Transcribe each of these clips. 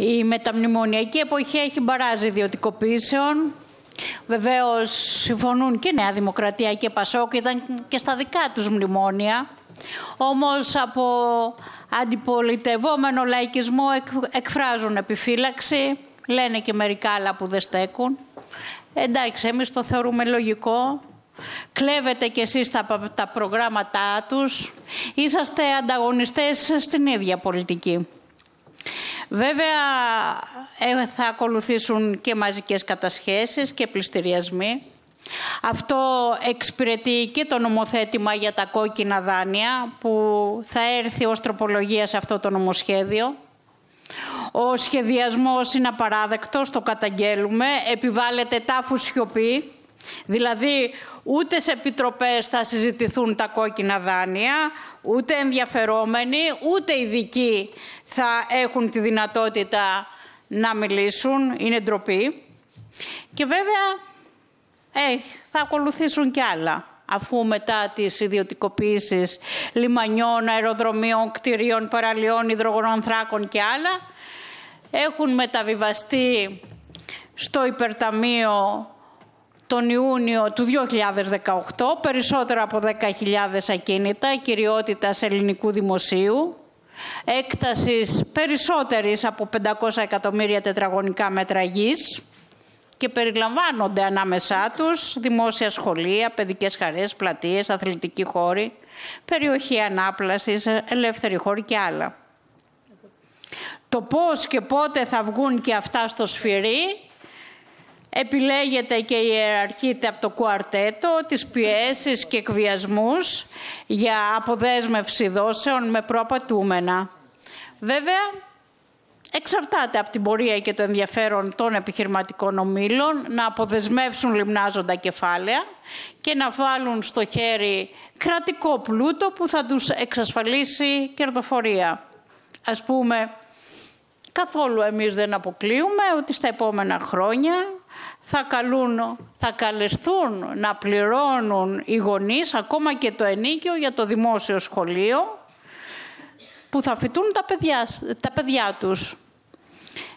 Η μεταμνημονιακή εποχή έχει μπαράζει ιδιωτικοποίησεων. Βεβαίως συμφωνούν και Νέα Δημοκρατία και Πασόκ, ήταν και στα δικά τους μνημόνια. Όμως από αντιπολιτευόμενο λαϊκισμό εκφράζουν επιφύλαξη, λένε και μερικά άλλα που δεν στέκουν. Εντάξει, εμείς το θεωρούμε λογικό. Κλέβετε κι εσείς τα, τα προγράμματά τους. Είσαστε ανταγωνιστές στην ίδια πολιτική. Βέβαια ε, θα ακολουθήσουν και μαζικές κατασχέσεις και πληστηριασμοί. Αυτό εξυπηρετεί και το νομοθέτημα για τα κόκκινα δάνεια που θα έρθει ως τροπολογία σε αυτό το νομοσχέδιο. Ο σχεδιασμός είναι απαράδεκτος, το καταγγέλουμε, επιβάλλεται τάφους σιωπή, δηλαδή ούτε σε επιτροπές θα συζητηθούν τα κόκκινα δάνεια, ούτε ενδιαφερόμενοι, ούτε ειδικοί θα έχουν τη δυνατότητα να μιλήσουν, είναι ντροπή. Και βέβαια ε, θα ακολουθήσουν κι άλλα αφού μετά τις ιδιωτικοποίησεις λιμανιών, αεροδρομίων, κτηρίων, παραλιών, υδρογονανθράκων και άλλα έχουν μεταβιβαστεί στο υπερταμείο τον Ιούνιο του 2018 περισσότερα από 10.000 ακίνητα κυριότητας ελληνικού δημοσίου έκτασης περισσότερης από 500 εκατομμύρια τετραγωνικά μέτρα γης και περιλαμβάνονται ανάμεσά τους δημόσια σχολεία, παιδικές χαρές, πλατείες, αθλητικοί χώροι, περιοχή ανάπλασης, ελεύθερη χώρη και άλλα. Το πώς και πότε θα βγουν και αυτά στο σφυρί επιλέγεται και ιεραρχείται από το κουαρτέτο τις πιέσεις και εκβιασμούς για αποδέσμευση δόσεων με προαπατούμενα. Βέβαια, εξαρτάται από την πορεία και το ενδιαφέρον των επιχειρηματικών ομίλων να αποδεσμεύσουν λιμνάζοντα κεφάλαια και να βάλουν στο χέρι κρατικό πλούτο που θα τους εξασφαλίσει κερδοφορία. Ας πούμε, καθόλου εμείς δεν αποκλείουμε ότι στα επόμενα χρόνια θα, καλούν, θα καλεστούν να πληρώνουν οι γονείς ακόμα και το ενίκιο για το δημόσιο σχολείο που θα φοιτούν τα παιδιά, τα παιδιά τους.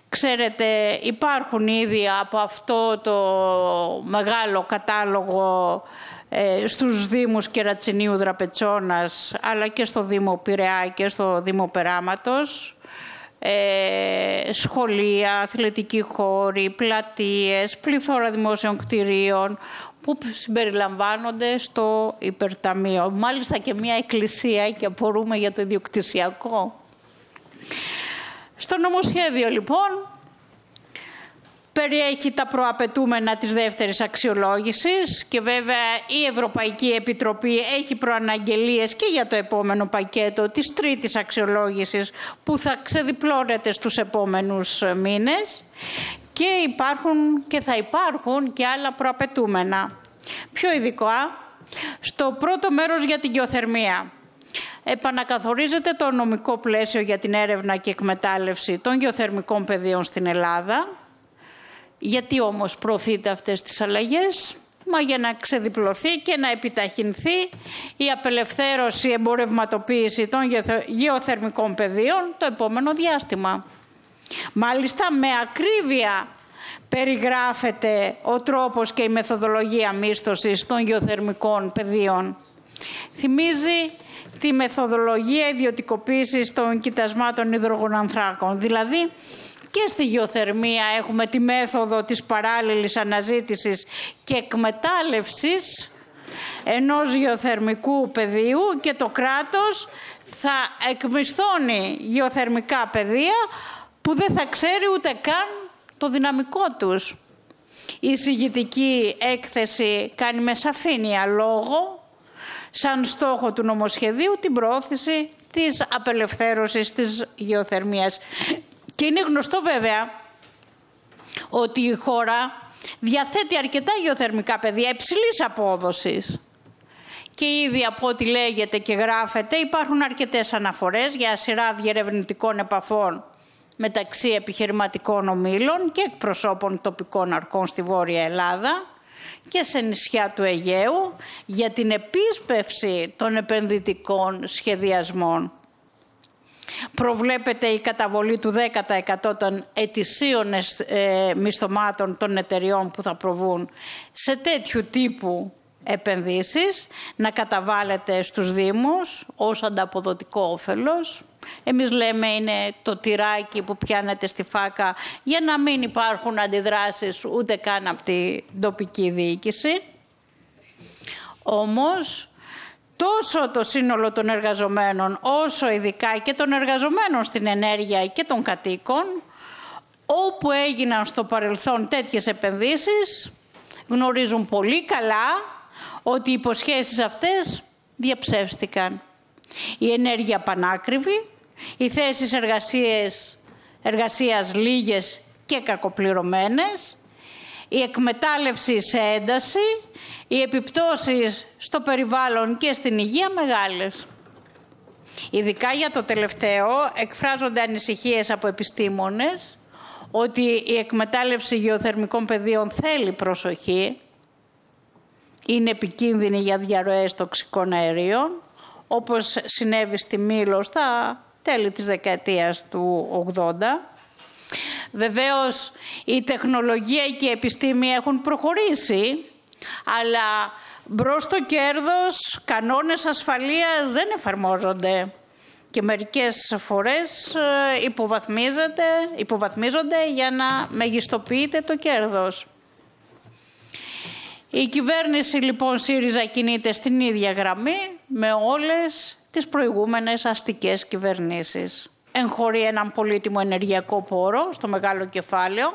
Ξέρετε, υπάρχουν ήδη από αυτό το μεγάλο κατάλογο ε, στους Δήμους Κερατσινίου Δραπετσόνας, αλλά και στο Δήμο Πειραιά και στο Δήμο Περάματος, ε, σχολεία, αθλητικοί χώροι, πλατείες, πληθώρα δημόσιων κτηρίων που συμπεριλαμβάνονται στο υπερταμείο. Μάλιστα και μια εκκλησία και απορούμε για το ιδιοκτησιακό. Στο νομοσχέδιο λοιπόν περιέχει τα προαπαιτούμενα της δεύτερης αξιολόγησης και βέβαια η Ευρωπαϊκή Επιτροπή έχει προαναγγελίες και για το επόμενο πακέτο της τρίτης αξιολόγησης που θα ξεδιπλώνεται στους επόμενους μήνες και υπάρχουν και θα υπάρχουν και άλλα προαπαιτούμενα. Πιο ειδικά, στο πρώτο μέρος για την γεωθερμία. Επανακαθορίζεται το νομικό πλαίσιο για την έρευνα και εκμετάλλευση των γεωθερμικών πεδίων στην Ελλάδα γιατί όμως προωθείτε αυτές τις αλλαγές, μα για να ξεδιπλωθεί και να επιταχυνθεί η απελευθέρωση εμπορευματοποίηση των γεωθερμικών πεδίων το επόμενο διάστημα. Μάλιστα με ακρίβεια περιγράφεται ο τρόπος και η μεθοδολογία μίσθωσης των γεωθερμικών πεδίων. Θυμίζει τη μεθοδολογία ιδιωτικοποίησης των κοιτασμάτων υδρογονανθράκων, δηλαδή και στη γεωθερμία έχουμε τη μέθοδο της παράλληλης αναζήτησης και εκμετάλλευσης ενός γεωθερμικού πεδίου και το κράτος θα εκμισθώνει γεωθερμικά πεδία που δεν θα ξέρει ούτε καν το δυναμικό τους. Η συγητική έκθεση κάνει με σαφήνεια λόγο σαν στόχο του νομοσχεδίου την πρόθεση της απελευθέρωσης της γεωθερμίας. Και είναι γνωστό βέβαια ότι η χώρα διαθέτει αρκετά γεωθερμικά πεδία υψηλής απόδοσης. Και ήδη από ό,τι λέγεται και γράφεται υπάρχουν αρκετές αναφορές για σειρά διερευνητικών επαφών μεταξύ επιχειρηματικών ομίλων και εκπροσώπων τοπικών αρχών στη Βόρεια Ελλάδα και σε νησιά του Αιγαίου για την επίσπευση των επενδυτικών σχεδιασμών. Προβλέπεται η καταβολή του 10% των ετησίων ε, μισθωμάτων των εταιριών που θα προβούν σε τέτοιου τύπου επενδύσεις, να καταβάλλεται στους Δήμους ως ανταποδοτικό όφελος. Εμείς λέμε είναι το τυράκι που πιάνεται στη φάκα για να μην υπάρχουν αντιδράσεις ούτε καν από την τοπική διοίκηση. Όμως τόσο το σύνολο των εργαζομένων όσο ειδικά και των εργαζομένων στην ενέργεια και των κατοίκων όπου έγιναν στο παρελθόν τέτοιες επενδύσεις γνωρίζουν πολύ καλά ότι οι υποσχέσεις αυτές διαψεύστηκαν. Η ενέργεια πανάκριβη, οι θέσεις εργασίες, εργασίας λίγες και κακοπληρωμένες, η εκμετάλλευση σε ένταση, οι επιπτώσεις στο περιβάλλον και στην υγεία μεγάλες. Ειδικά για το τελευταίο εκφράζονται ανησυχίες από επιστήμονες ότι η εκμετάλλευση γεωθερμικών πεδίων θέλει προσοχή, είναι επικίνδυνη για διαρροές τοξικών αερίων, όπως συνέβη στη Μήλο στα τέλη της δεκαετίας του 80 Βεβαίως η τεχνολογία και η επιστήμη έχουν προχωρήσει, αλλά μπρος στο κέρδος κανόνες ασφαλείας δεν εφαρμόζονται και μερικές φορές ε, υποβαθμίζονται, υποβαθμίζονται για να μεγιστοποιείται το κέρδος. Η κυβέρνηση λοιπόν ΣΥΡΙΖΑ κινείται στην ίδια γραμμή με όλες τις προηγούμενες αστικές κυβερνήσεις εγχωρεί έναν πολύτιμο ενεργειακό πόρο στο μεγάλο κεφάλαιο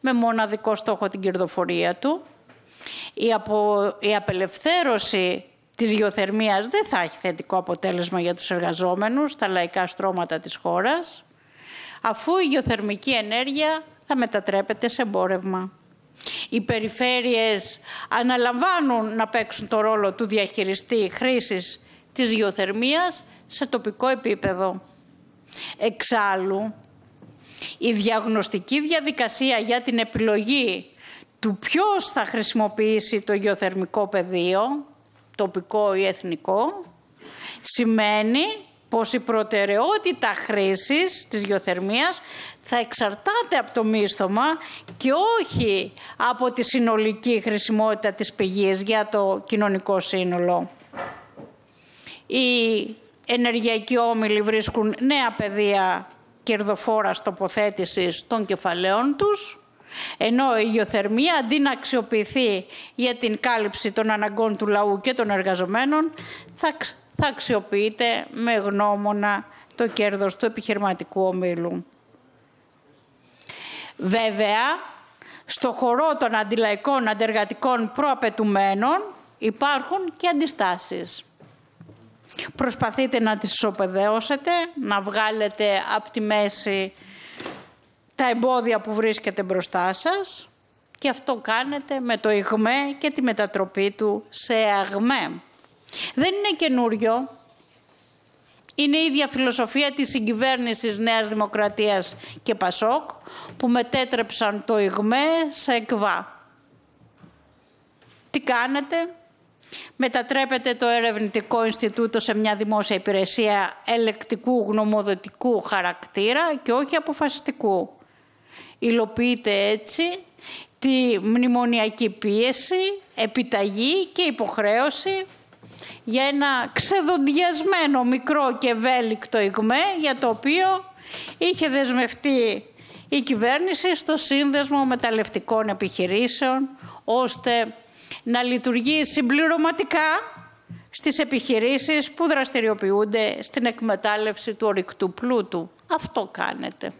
με μοναδικό στόχο την κερδοφορία του. Η, απο... η απελευθέρωση της γεωθερμίας δεν θα έχει θετικό αποτέλεσμα για τους εργαζόμενους στα λαϊκά στρώματα της χώρας, αφού η γεωθερμική ενέργεια θα μετατρέπεται σε εμπόρευμα. Οι περιφέρειες αναλαμβάνουν να παίξουν το ρόλο του διαχειριστή χρήσης της γεωθερμίας σε τοπικό επίπεδο. Εξάλλου, η διαγνωστική διαδικασία για την επιλογή του ποιος θα χρησιμοποιήσει το γεωθερμικό πεδίο, τοπικό ή εθνικό, σημαίνει πως η προτεραιότητα χρήσης της γεωθερμίας θα εξαρτάται από το μίσθωμα και όχι από τη συνολική χρησιμότητα της πηγής για το κοινωνικό σύνολο. Η ενεργειακοί όμιλοι βρίσκουν νέα πεδία κερδοφόρας τοποθέτησης των κεφαλαίων τους, ενώ η γεωθερμία αντί να αξιοποιηθεί για την κάλυψη των αναγκών του λαού και των εργαζομένων, θα, θα αξιοποιείται με γνώμονα το κέρδος του επιχειρηματικού ομίλου. Βέβαια, στο χορό των αντιλαϊκών αντεργατικών προαπαιτουμένων υπάρχουν και αντιστάσεις. Προσπαθείτε να τις ισοπεδώσετε, να βγάλετε από τη μέση τα εμπόδια που βρίσκεται μπροστά σας και αυτό κάνετε με το ΙΓΜΕ και τη μετατροπή του σε ΑΓΜΕ. Δεν είναι καινούριο. Είναι η ίδια φιλοσοφία της συγκυβέρνησης Νέας Δημοκρατίας και Πασόκ που μετέτρεψαν το ΙΓΜΕ σε ΕΚΒΑ. Τι κάνετε, Μετατρέπεται το Ερευνητικό Ινστιτούτο σε μια δημόσια υπηρεσία ελεκτικού γνωμοδοτικού χαρακτήρα και όχι αποφασιστικού. Υλοποιείται έτσι τη μνημονιακή πίεση, επιταγή και υποχρέωση για ένα ξεδοντιασμένο μικρό και ευέλικτο ΙΓΜΕ για το οποίο είχε δεσμευτεί η κυβέρνηση στο σύνδεσμο μεταλλευτικών επιχειρήσεων ώστε να λειτουργεί συμπληρωματικά στις επιχειρήσεις που δραστηριοποιούνται στην εκμετάλλευση του ορυκτού πλούτου. Αυτό κάνετε.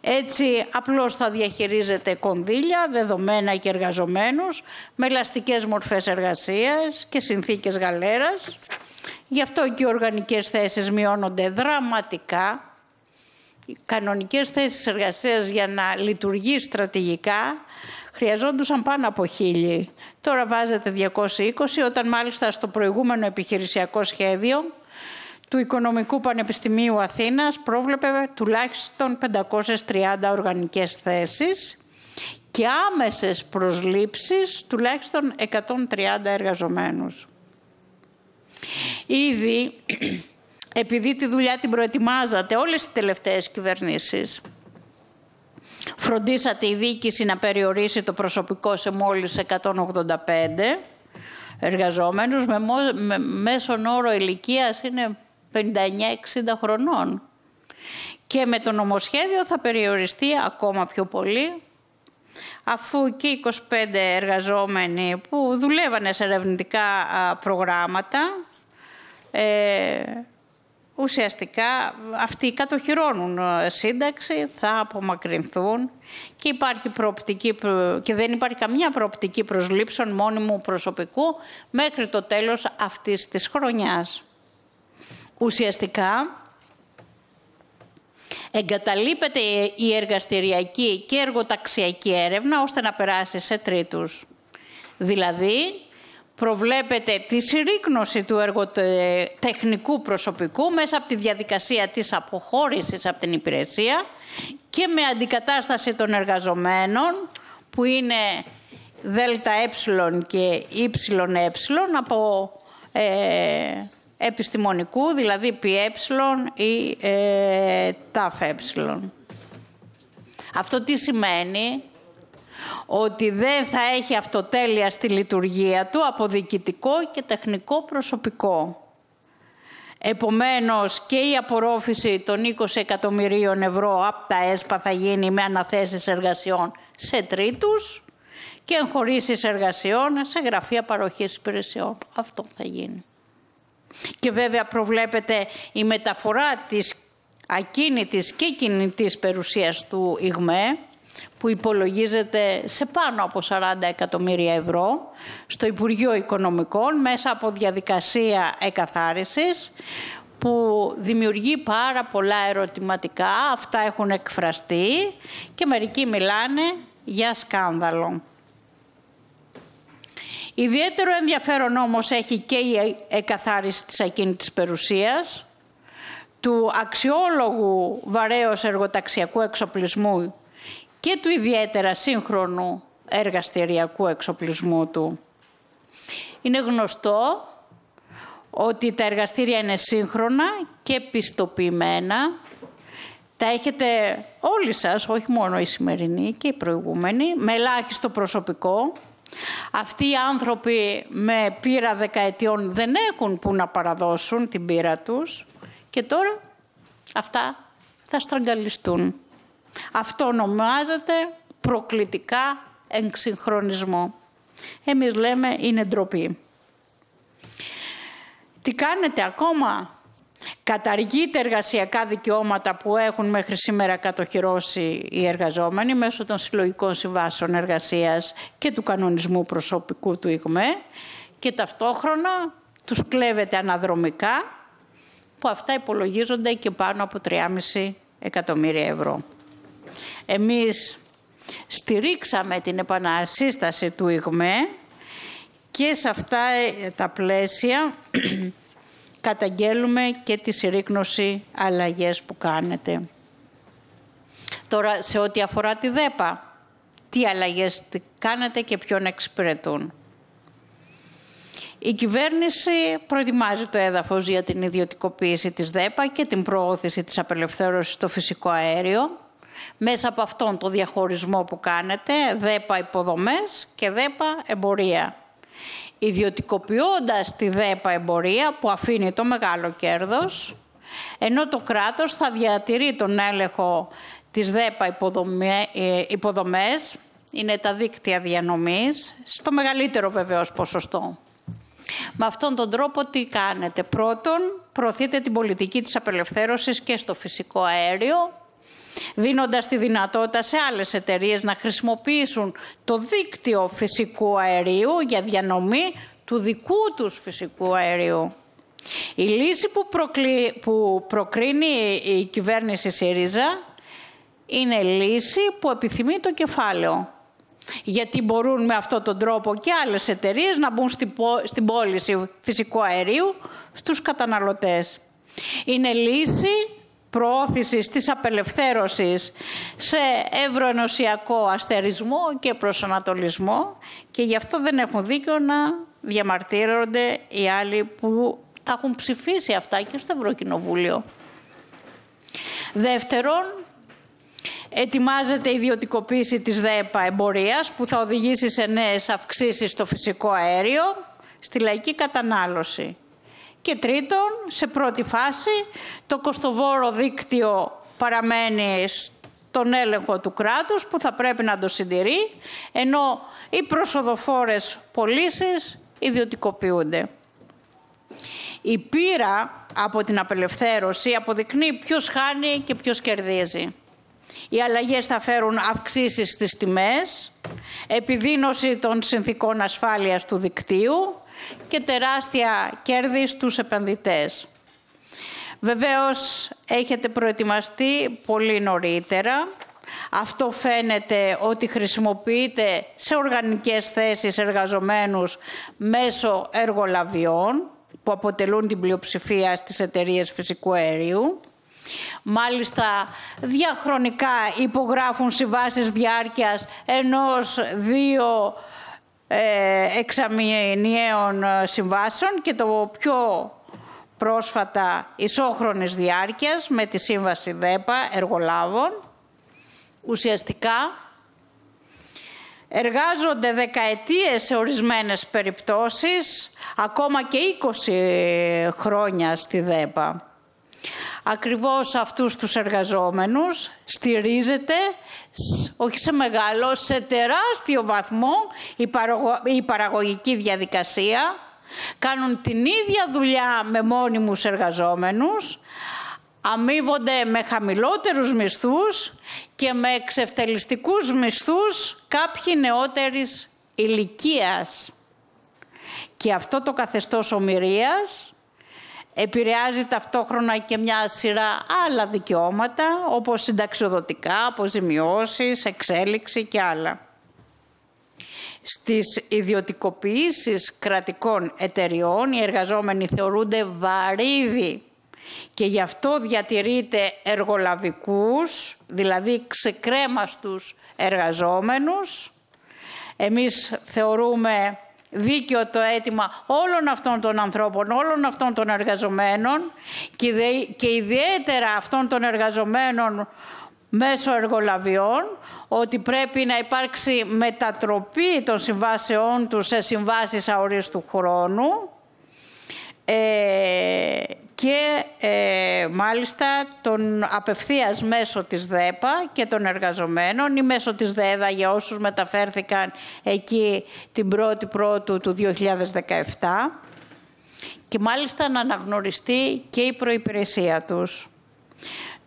Έτσι απλώς θα διαχειρίζεται κονδύλια, δεδομένα και εργαζομένους με ελαστικές μορφές εργασίας και συνθήκες γαλέρας. Γι' αυτό και οι οργανικές θέσεις μειώνονται δραματικά. Οι κανονικές θέσεις εργασίας για να λειτουργεί στρατηγικά χρειαζόντουσαν πάνω από χίλιοι. Τώρα βάζετε 220, όταν μάλιστα στο προηγούμενο επιχειρησιακό σχέδιο του Οικονομικού Πανεπιστημίου Αθήνας πρόβλεπε τουλάχιστον 530 οργανικές θέσεις και άμεσες προσλήψεις τουλάχιστον 130 εργαζομένους. Ήδη επειδή τη δουλειά την προετοιμάζατε όλες οι τελευταίες κυβερνήσεις, φροντίσατε η διοίκηση να περιορίσει το προσωπικό σε μόλις 185 εργαζόμενους με, με μέσον όρο ηλικίας είναι 59-60 χρονών. Και με το νομοσχέδιο θα περιοριστεί ακόμα πιο πολύ αφού και 25 εργαζόμενοι που δουλεύανε σε ερευνητικά προγράμματα ε, ουσιαστικά αυτοί κατοχυρώνουν ε, σύνταξη, θα απομακρυνθούν και, υπάρχει προοπτική, και δεν υπάρχει καμιά προοπτική προσλήψεων μόνιμου προσωπικού μέχρι το τέλος αυτής της χρονιάς. Ουσιαστικά εγκαταλείπεται η εργαστηριακή και εργοταξιακή έρευνα ώστε να περάσει σε τρίτους. Δηλαδή, προβλέπεται τη συρρήκνωση του εργοτεχνικού προσωπικού μέσα από τη διαδικασία της αποχώρησης από την υπηρεσία και με αντικατάσταση των εργαζομένων που είναι ΔΕΛΤΑ ε και ΙΕ από ε, επιστημονικού, δηλαδή ΠΕ ή ε, ΤΑΦΕ. Αυτό τι σημαίνει, ότι δεν θα έχει αυτοτέλεια στη λειτουργία του από διοικητικό και τεχνικό προσωπικό. Επομένως και η απορρόφηση των 20 εκατομμυρίων ευρώ από τα ΕΣΠΑ θα γίνει με αναθέσεις εργασιών σε τρίτους και εγχωρήσεις εργασιών σε γραφεία παροχής υπηρεσιών. Αυτό θα γίνει. Και βέβαια προβλέπεται η μεταφορά της ακίνητης και κινητής περιουσίας του ΙΓΜΕ που υπολογίζεται σε πάνω από 40 εκατομμύρια ευρώ στο Υπουργείο Οικονομικών μέσα από διαδικασία εκαθάρισης που δημιουργεί πάρα πολλά ερωτηματικά, αυτά έχουν εκφραστεί και μερικοί μιλάνε για σκάνδαλο. Ιδιαίτερο ενδιαφέρον όμως έχει και η εκαθάριση της ακίνητης περιουσίας, του αξιόλογου βαρέως εργοταξιακού εξοπλισμού και του ιδιαίτερα σύγχρονου εργαστηριακού εξοπλισμού του. Είναι γνωστό ότι τα εργαστήρια είναι σύγχρονα και πιστοποιημένα. Τα έχετε όλοι σας, όχι μόνο οι σημερινοί και οι προηγούμενοι, με ελάχιστο προσωπικό. Αυτοί οι άνθρωποι με πείρα δεκαετιών δεν έχουν που να παραδώσουν την πείρα τους και τώρα αυτά θα στραγγαλιστούν. Αυτό ονομάζεται προκλητικά εξυγχρονισμό. Εμείς λέμε είναι ντροπή. Τι κάνετε ακόμα; Καταργείτε εργασιακά δικαιώματα που έχουν μέχρι σήμερα κατοχυρώσει οι εργαζόμενοι μέσω των συλλογικών συμβάσεων εργασίας και του κανονισμού προσωπικού του ΙΓΜΕ και ταυτόχρονα τους κλέβετε αναδρομικά που αυτά υπολογίζονται και πάνω από 3,5 εκατομμύρια ευρώ. Εμείς στηρίξαμε την επανασύσταση του ΙΓΜΕ και σε αυτά ε, τα πλαίσια καταγγέλουμε και τη συρρήκνωση αλλαγές που κάνετε. Τώρα σε ό,τι αφορά τη ΔΕΠΑ, τι αλλαγές κάνετε και ποιον εξυπηρετούν; Η κυβέρνηση προετοιμάζει το έδαφος για την ιδιωτικοποίηση της ΔΕΠΑ και την προώθηση της απελευθέρωσης στο φυσικό αέριο μέσα από αυτόν το διαχωρισμό που κάνετε, ΔΕΠΑ υποδομές και ΔΕΠΑ εμπορία. Ιδιωτικοποιώντας τη ΔΕΠΑ εμπορία που αφήνει το μεγάλο κέρδος, ενώ το κράτος θα διατηρεί τον έλεγχο της ΔΕΠΑ ε, υποδομές, είναι τα δίκτυα διανομής, στο μεγαλύτερο βεβαίως ποσοστό. Με αυτόν τον τρόπο τι κάνετε; Πρώτον, προωθείτε την πολιτική της απελευθέρωσης και στο φυσικό αέριο, δίνοντας τη δυνατότητα σε άλλες εταιρείες να χρησιμοποιήσουν το δίκτυο φυσικού αερίου για διανομή του δικού τους φυσικού αερίου. Η λύση που, που προκρίνει η κυβέρνηση ΣΥΡΙΖΑ είναι λύση που επιθυμεί το κεφάλαιο. Γιατί μπορούν με αυτόν τον τρόπο και άλλες εταιρείες να μπουν στην πώληση φυσικού αερίου στους καταναλωτές. Είναι λύση προώθησης της απελευθέρωσης σε ευρωενωσιακό αστερισμό και προσανατολισμό και γι' αυτό δεν έχουν δίκιο να διαμαρτύρονται οι άλλοι που Τα έχουν ψηφίσει αυτά και στο Ευρωκοινοβούλιο. Δεύτερον, ετοιμάζεται η ιδιωτικοποίηση της ΔΕΠΑ εμπορίας που θα οδηγήσει σε νέες αυξήσεις στο φυσικό αέριο, στη λαϊκή κατανάλωση. Και τρίτον, σε πρώτη φάση, το κοστοβόρο δίκτυο παραμένει στον έλεγχο του κράτους που θα πρέπει να το συντηρεί, ενώ οι προσοδοφόρες πωλήσεις ιδιωτικοποιούνται. Η πείρα από την απελευθέρωση αποδεικνύει ποιος χάνει και ποιος κερδίζει. Οι αλλαγές θα φέρουν αυξήσεις στις τιμές, επιδίνωση των συνθήκων ασφάλειας του δικτύου και τεράστια κέρδη στους επενδυτές. Βεβαίως έχετε προετοιμαστεί πολύ νωρίτερα. Αυτό φαίνεται ότι χρησιμοποιείται σε οργανικές θέσεις εργαζομένους μέσω εργολαβιών που αποτελούν την πλειοψηφία στις εταιρείες φυσικού αερίου. Μάλιστα, διαχρονικά υπογράφουν συμβάσεις διάρκειας ενός δύο ε, εξαμηνιαίων συμβάσεων και το πιο πρόσφατα ισόχρονης διάρκειας με τη σύμβαση ΔΕΠΑ εργολάβων. Ουσιαστικά εργάζονται δεκαετίες σε ορισμένες περιπτώσεις, ακόμα και 20 χρόνια στη ΔΕΠΑ. Ακριβώς αυτούς τους εργαζόμενους στηρίζεται, όχι σε μεγάλο, σε τεράστιο βαθμό η παραγωγική διαδικασία. Κάνουν την ίδια δουλειά με μόνιμους εργαζόμενους, αμείβονται με χαμηλότερους μισθούς και με εξευτελιστικούς μισθούς κάποιοι νεότερης ηλικίας. Και αυτό το καθεστώς ομοιρίας επηρεάζει ταυτόχρονα και μια σειρά άλλα δικαιώματα όπως συνταξιοδοτικά, αποζημιώσεις, εξέλιξη και άλλα. Στις ιδιωτικοποιήσεις κρατικών εταιριών οι εργαζόμενοι θεωρούνται βαρύδι και γι' αυτό διατηρείται εργολαβικούς, δηλαδή ξεκρέμαστους εργαζόμενους. Εμείς θεωρούμε δίκαιο το αίτημα όλων αυτών των ανθρώπων, όλων αυτών των εργαζομένων και ιδιαίτερα αυτών των εργαζομένων μέσω εργολαβιών ότι πρέπει να υπάρξει μετατροπή των συμβάσεών τους σε συμβάσεις αορίστου χρόνου ε, και ε, μάλιστα τον απευθείας μέσω της ΔΕΠΑ και των εργαζομένων ή μέσω της ΔΕΔΑ για όσους μεταφέρθηκαν εκεί την 1η Πρώτου του 2017 και μάλιστα να αναγνωριστεί και η προϋπηρεσία τους.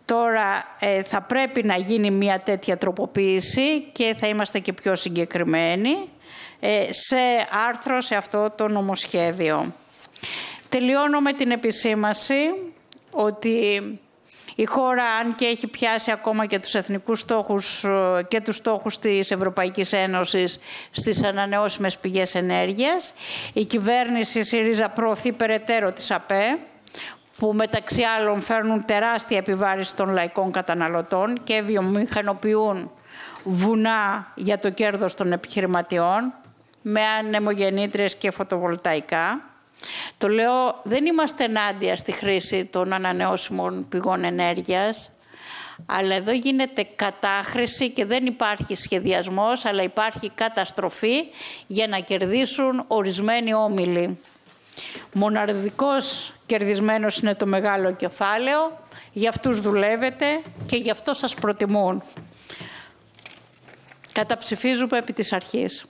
Τώρα ε, θα πρέπει να γίνει μια τέτοια τροποποίηση και θα είμαστε και πιο συγκεκριμένοι ε, σε άρθρο σε αυτό το νομοσχέδιο. Τελειώνω με την επισήμαση ότι η χώρα, αν και έχει πιάσει ακόμα και τους εθνικούς στόχους και τους στόχους της Ευρωπαϊκής Ένωσης στις ανανεώσιμες πηγές ενέργειας, η κυβέρνηση ΣΥΡΙΖΑ προωθεί περαιτέρω της ΑΠΕ, που μεταξύ άλλων φέρνουν τεράστια επιβάρηση των λαϊκών καταναλωτών και βιομηχανοποιούν βουνά για το κέρδος των επιχειρηματιών με ανεμογεννήτριες και φωτοβολταϊκά. Το λέω, δεν είμαστε ενάντια στη χρήση των ανανεώσιμων πηγών ενέργειας, αλλά εδώ γίνεται κατάχρηση και δεν υπάρχει σχεδιασμός, αλλά υπάρχει καταστροφή για να κερδίσουν ορισμένοι όμιλοι. Μοναδικός κερδισμένος είναι το μεγάλο κεφάλαιο, για αυτούς δουλεύετε και γι' αυτό σας προτιμούν. Καταψηφίζουμε επί της αρχής.